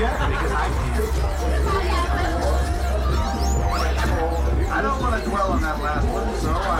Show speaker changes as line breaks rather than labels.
because I can. I don't want to dwell on that last one, so I